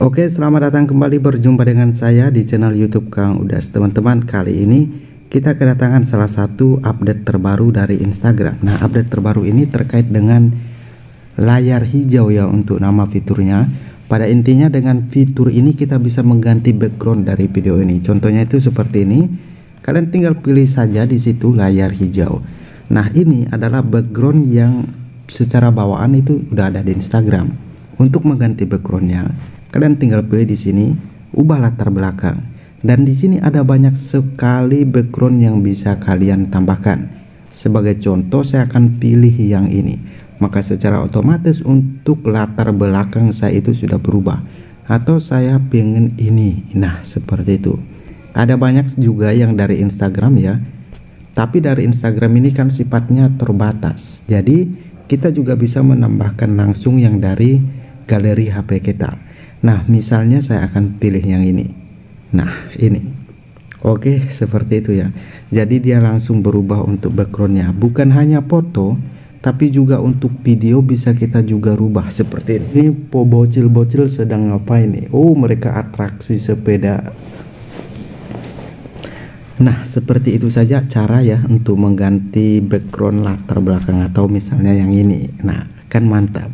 Oke, selamat datang kembali berjumpa dengan saya di channel YouTube Kang Udas. Teman-teman, kali ini kita kedatangan salah satu update terbaru dari Instagram. Nah, update terbaru ini terkait dengan layar hijau ya untuk nama fiturnya. Pada intinya dengan fitur ini kita bisa mengganti background dari video ini. Contohnya itu seperti ini. Kalian tinggal pilih saja di situ layar hijau. Nah, ini adalah background yang secara bawaan itu udah ada di Instagram. Untuk mengganti backgroundnya, Kalian tinggal pilih di sini, ubah latar belakang. Dan di sini ada banyak sekali background yang bisa kalian tambahkan. Sebagai contoh saya akan pilih yang ini. Maka secara otomatis untuk latar belakang saya itu sudah berubah. Atau saya pengen ini. Nah, seperti itu. Ada banyak juga yang dari Instagram ya. Tapi dari Instagram ini kan sifatnya terbatas. Jadi kita juga bisa menambahkan langsung yang dari galeri HP kita. Nah, misalnya saya akan pilih yang ini. Nah, ini. Oke, seperti itu ya. Jadi dia langsung berubah untuk backgroundnya. Bukan hanya foto, tapi juga untuk video bisa kita juga rubah seperti ini. Po bocil-bocil sedang ngapain nih? Oh, mereka atraksi sepeda. Nah, seperti itu saja cara ya untuk mengganti background latar belakang atau misalnya yang ini. Nah, kan mantap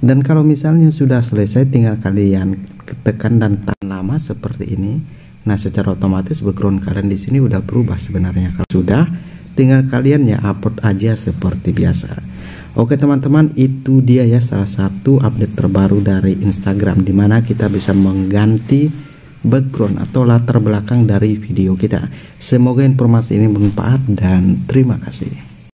dan kalau misalnya sudah selesai tinggal kalian tekan dan tahan lama seperti ini. Nah secara otomatis background kalian di sini udah berubah sebenarnya. Kalau sudah tinggal kalian ya upload aja seperti biasa. Oke teman-teman itu dia ya salah satu update terbaru dari Instagram di mana kita bisa mengganti background atau latar belakang dari video kita. Semoga informasi ini bermanfaat dan terima kasih